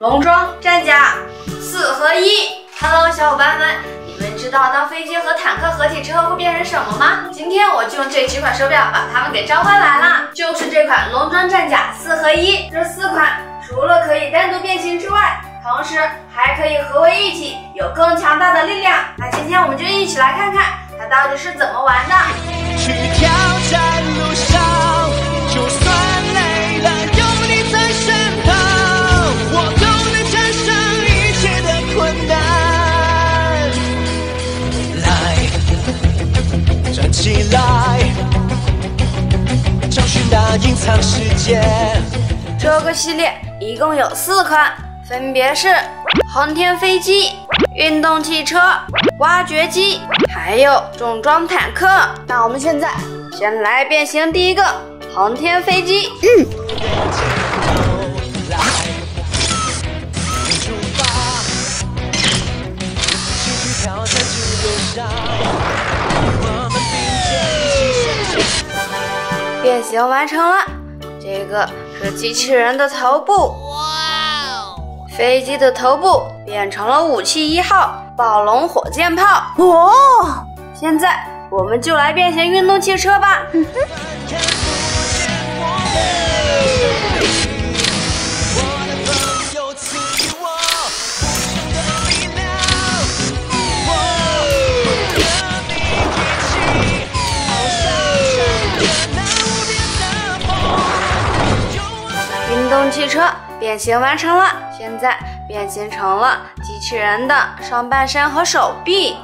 龙装战甲四合一，Hello，小伙伴们，你们知道当飞机和坦克合体之后会变成什么吗？今天我就用这几款手表把它们给召唤来了，就是这款龙装战甲四合一。这四款除了可以单独变形之外，同时还可以合为一体，有更强大的力量。那今天我们就一起来看看它到底是怎么玩的。去挑起来，找寻那隐藏世界。这个系列一共有四款，分别是航天飞机、运动汽车、挖掘机，还有重装坦克。那我们现在先来变形第一个航天飞机。嗯。变形完成了，这个是机器人的头部，哇哦！飞机的头部变成了武器一号暴龙火箭炮，哦！现在我们就来变形运动汽车吧。汽车变形完成了，现在变形成了机器人的上半身和手臂。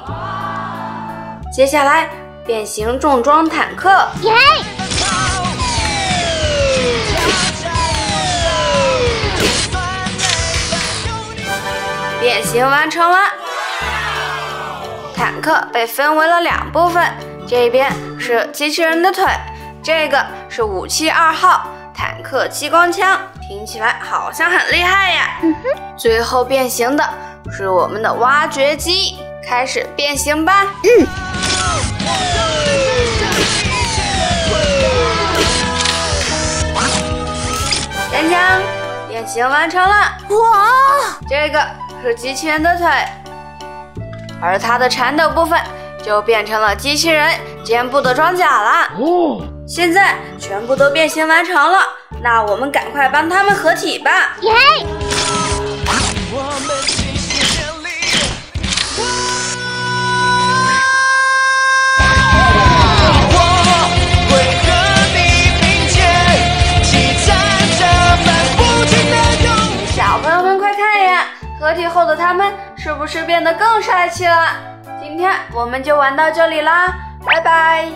接下来变形重装坦克，耶！变形完成了，坦克被分为了两部分，这边是机器人的腿，这个是武器二号坦克激光枪。听起来好像很厉害呀！最后变形的是我们的挖掘机，开始变形吧！嗯，锵锵，变形完成了！哇，这个是机器人的腿，而它的颤抖部分就变成了机器人肩部的装甲了。哦，现在全部都变形完成了。那我们赶快帮他们合体吧！耶！小朋友们快看呀，合体后的他们是不是变得更帅气了？今天我们就玩到这里啦，拜拜！